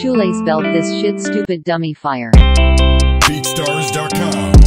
Shoelace belt this shit stupid dummy fire. BeatStars.com.